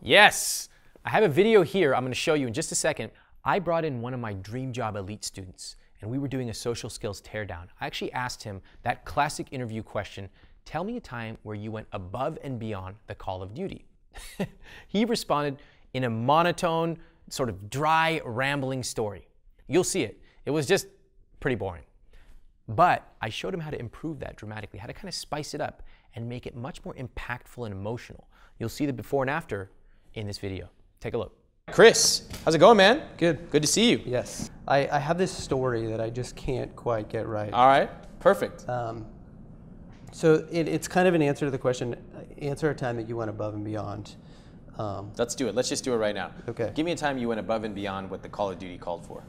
Yes! I have a video here I'm going to show you in just a second. I brought in one of my dream job elite students and we were doing a social skills teardown. I actually asked him that classic interview question Tell me a time where you went above and beyond the call of duty. he responded in a monotone, sort of dry, rambling story. You'll see it. It was just pretty boring. But I showed him how to improve that dramatically, how to kind of spice it up and make it much more impactful and emotional. You'll see the before and after in this video. Take a look. Chris, how's it going, man? Good. Good to see you. Yes. I, I have this story that I just can't quite get right. All right, perfect. Um, so it, it's kind of an answer to the question answer a time that you went above and beyond. Um, Let's do it. Let's just do it right now. Okay. Give me a time you went above and beyond what the Call of Duty called for.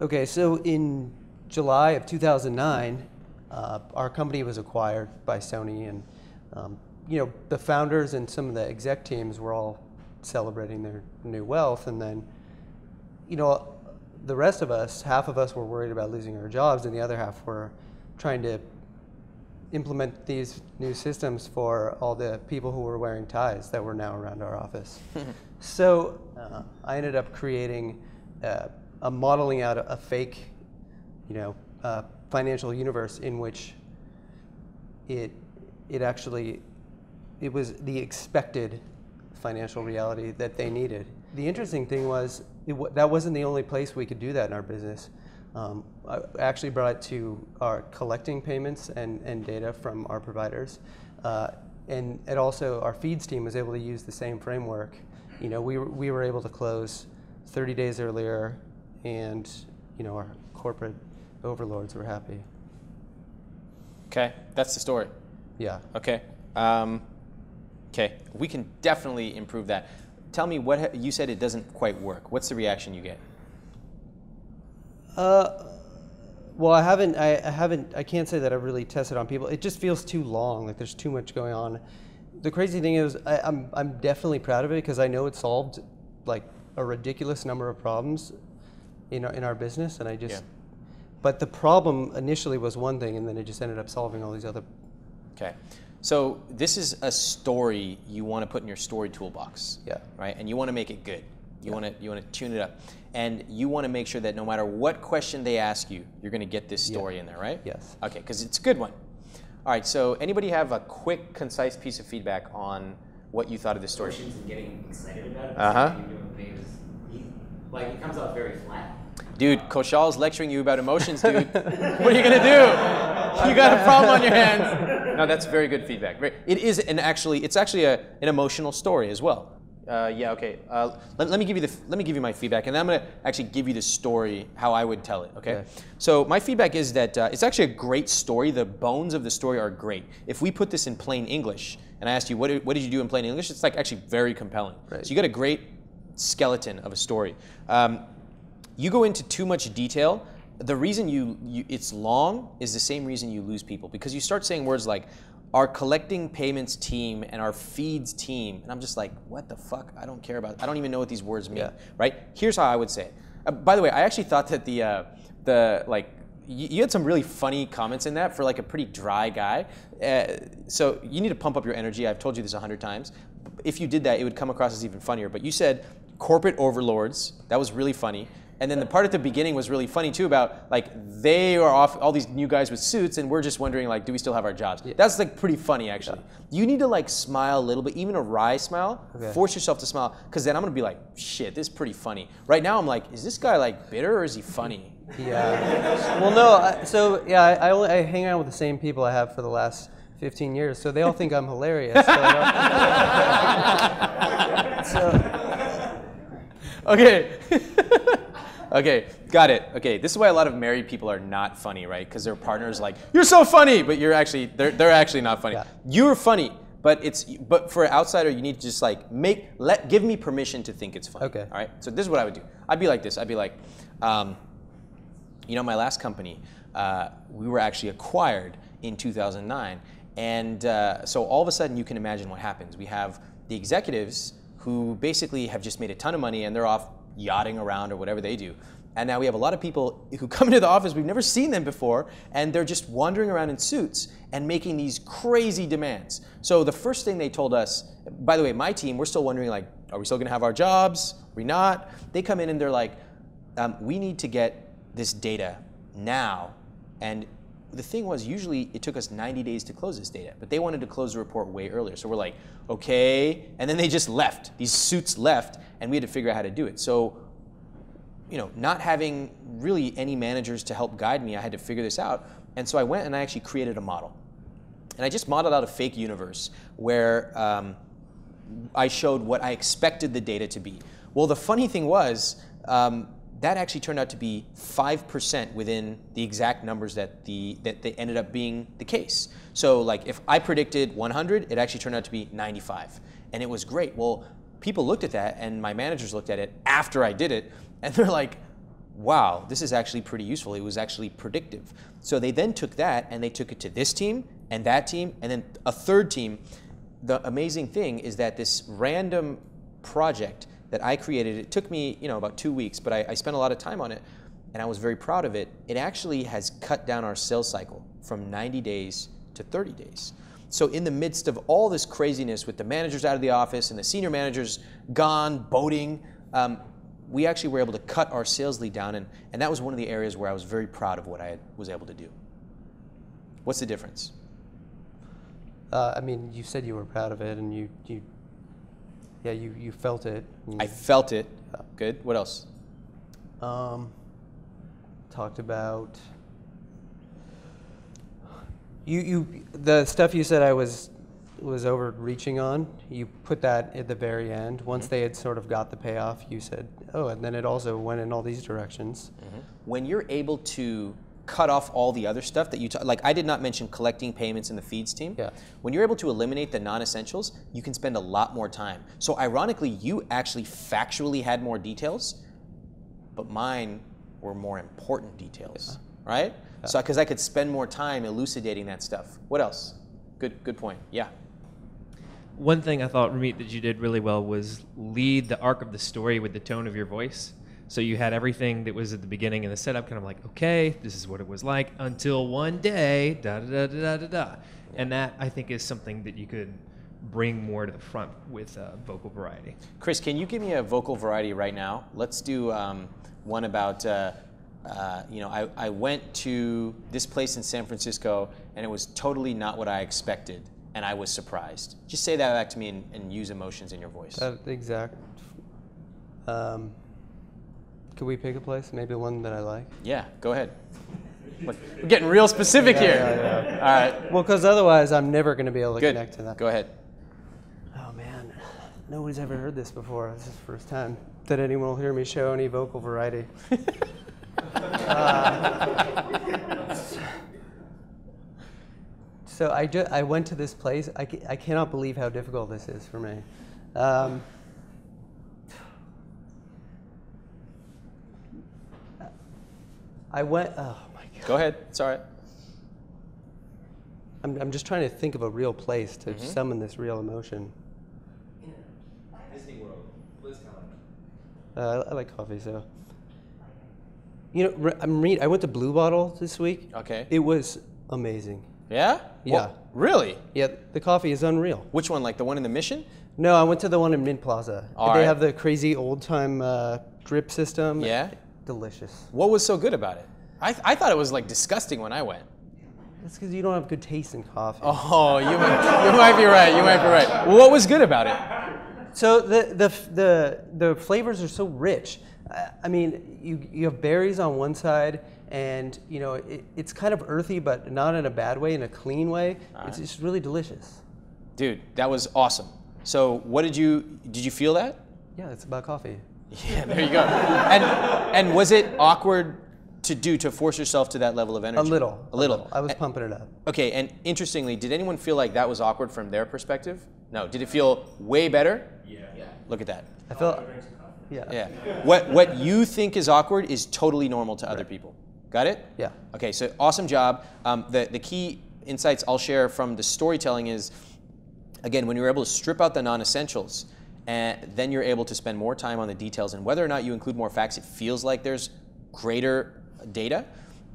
Okay, so in July of 2009, uh, our company was acquired by Sony, and um, you know the founders and some of the exec teams were all celebrating their new wealth, and then you know the rest of us, half of us were worried about losing our jobs, and the other half were trying to implement these new systems for all the people who were wearing ties that were now around our office. so uh, I ended up creating uh, a modeling out a, a fake, you know, uh, financial universe in which it it actually it was the expected financial reality that they needed. The interesting thing was that wasn't the only place we could do that in our business. Um, I actually brought it to our collecting payments and, and data from our providers. Uh, and it also, our feeds team was able to use the same framework. You know, we were, we were able to close 30 days earlier and, you know, our corporate overlords were happy. Okay, that's the story. Yeah. Okay. Um, okay, we can definitely improve that. Tell me what you said it doesn't quite work. What's the reaction you get? Uh, well, I haven't. I, I, haven't. I can't say that I've really tested on people. It just feels too long. Like there's too much going on. The crazy thing is, I, I'm, I'm definitely proud of it because I know it solved like a ridiculous number of problems in our, in our business, and I just. Yeah. But the problem initially was one thing, and then it just ended up solving all these other. Okay. So this is a story you want to put in your story toolbox. Yeah. Right, and you want to make it good. You yeah. want to you want to tune it up and you want to make sure that no matter what question they ask you, you're going to get this story yeah. in there, right? Yes. Okay, because it's a good one. All right, so anybody have a quick, concise piece of feedback on what you thought of this story? Questions and getting excited about it. Uh huh. Like it comes out very flat. Dude, Kaushal's lecturing you about emotions, dude. what are you gonna do? You got a problem on your hands. No, that's very good feedback. It is an actually, it's actually a, an emotional story as well. Uh, yeah, okay. Uh, let, let, me give you the let me give you my feedback, and then I'm going to actually give you the story how I would tell it. Okay. okay. So my feedback is that uh, it's actually a great story. The bones of the story are great. If we put this in plain English, and I asked you what did, what did you do in plain English, it's like actually very compelling. Right. So you got a great skeleton of a story. Um, you go into too much detail. The reason you, you it's long is the same reason you lose people because you start saying words like our collecting payments team and our feeds team. And I'm just like, what the fuck? I don't care about. I don't even know what these words mean. Yeah. Right? Here's how I would say it. Uh, by the way, I actually thought that the uh, the like you, you, had some really funny comments in that for like a pretty dry guy. Uh, so you need to pump up your energy. I've told you this a hundred times. If you did that, it would come across as even funnier. But you said corporate overlords. That was really funny. And then the part at the beginning was really funny too about like they are off all these new guys with suits and we're just wondering like do we still have our jobs? Yeah. That's like pretty funny actually. Yeah. You need to like smile a little bit, even a wry smile. Okay. Force yourself to smile because then I'm gonna be like shit, this is pretty funny. Right now I'm like, is this guy like bitter or is he funny? Yeah. well, no. I, so yeah, I, I, only I hang out with the same people I have for the last 15 years, so they all think I'm hilarious. So, so okay. Okay, got it. Okay, this is why a lot of married people are not funny, right? Because their partner's like, "You're so funny," but you're actually they're they're actually not funny. Yeah. You're funny, but it's but for an outsider, you need to just like make let give me permission to think it's funny. Okay. All right. So this is what I would do. I'd be like this. I'd be like, um, you know, my last company, uh, we were actually acquired in 2009, and uh, so all of a sudden, you can imagine what happens. We have the executives who basically have just made a ton of money and they're off yachting around or whatever they do. And now we have a lot of people who come into the office, we've never seen them before, and they're just wandering around in suits and making these crazy demands. So the first thing they told us, by the way, my team, we're still wondering like, are we still gonna have our jobs? Are we not? They come in and they're like, um, we need to get this data now. And the thing was, usually it took us 90 days to close this data, but they wanted to close the report way earlier. So we're like, okay. And then they just left. These suits left, and we had to figure out how to do it. So, you know, not having really any managers to help guide me, I had to figure this out. And so I went and I actually created a model. And I just modeled out a fake universe where um, I showed what I expected the data to be. Well, the funny thing was, um, that actually turned out to be 5% within the exact numbers that, the, that they ended up being the case. So like if I predicted 100, it actually turned out to be 95. And it was great. Well, people looked at that and my managers looked at it after I did it and they're like, wow, this is actually pretty useful. It was actually predictive. So they then took that and they took it to this team and that team and then a third team. The amazing thing is that this random project that I created, it took me you know about two weeks, but I, I spent a lot of time on it and I was very proud of it. It actually has cut down our sales cycle from 90 days to 30 days. So in the midst of all this craziness with the managers out of the office and the senior managers gone boating, um, we actually were able to cut our sales lead down, and, and that was one of the areas where I was very proud of what I was able to do. What's the difference? Uh, I mean, you said you were proud of it, and you, you yeah, you, you felt it. You, I felt it. Good. What else? um, talked about you, you the stuff you said I was was overreaching on. You put that at the very end. Once they had sort of got the payoff, you said, "Oh," and then it also went in all these directions. When you're able to cut off all the other stuff that you ta- like, I did not mention collecting payments in the feeds team. Yeah. When you're able to eliminate the non-essentials, you can spend a lot more time. So ironically, you actually factually had more details, but mine were more important details, right? So because I could spend more time elucidating that stuff. What else? Good, good point. Yeah. One thing I thought, Ramit, that you did really well was lead the arc of the story with the tone of your voice. So you had everything that was at the beginning and the setup, kind of like, okay, this is what it was like until one day, da da da da da da. da. And that I think is something that you could bring more to the front with uh, vocal variety. Chris, can you give me a vocal variety right now? Let's do um, one about, uh, uh, you know, I, I went to this place in San Francisco and it was totally not what I expected and I was surprised. Just say that back to me and, and use emotions in your voice. That exact. Um, could we pick a place? Maybe one that I like. yeah, go ahead. We're getting real specific here. yeah, All right, Well, because otherwise I'm never going to be able to good. connect to that. Go ahead. Oh man, nobody's ever heard this before. This is the first time that anyone will hear me show any vocal variety. Uh, so I, ju- I went to this place. I, ca- I cannot believe how difficult this is for me. Um, I went. Oh my god. Go ahead. It's all right. I'm, I'm just trying to think of a real place to summon this real emotion. Disney World. Liz Uh, I, I like coffee, so. You know, I'm Reed. I went to Blue Bottle this week. Okay. It was amazing. Yeah? Yeah. Well, really? Yeah, the coffee is unreal. Which one? Like the one in the mission? No, I went to the one in Mint Plaza. All they right. have the crazy old time uh, drip system. Yeah? Delicious. What was so good about it? I, I thought it was like disgusting when I went. That's because you don't have good taste in coffee. Oh, you might, you might be right. You might be right. What was good about it? So the, the, the, the flavors are so rich. I- mean, you, you have berries on one side, and you know it, it's kind of earthy, but not in a bad way, in a clean way. It's just really delicious. Dude, that was awesome. So, what did you did you feel that? Yeah, it's about coffee. Yeah, there you go. And and was it awkward to do to force yourself to that level of energy? A energy? little. A little. I was A- pumping it up. Okay, and interestingly, did anyone feel like that was awkward from their perspective? No. Did it feel way better? Yeah. yeah. Look at that. I felt. Yeah. Yeah. What what you think is awkward is totally normal to other people. Got it? Yeah. Okay, so awesome job. Um, the, the key insights I'll share from the storytelling is, again, when you're able to strip out the non-essentials, and then you're able to spend more time on the details. And whether or not you include more facts, it feels like there's greater data,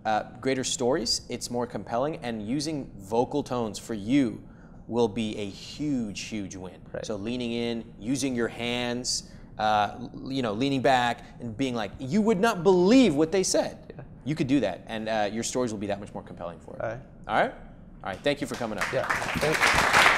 uh, greater stories. It's more compelling, and using vocal tones for you will be a huge, huge win. Right. So leaning in, using your hands, uh, you know, leaning back and being like, you would not believe what they said. You could do that, and uh, your stories will be that much more compelling for it. All right. All right. All right. Thank you for coming up. Yeah. Thank-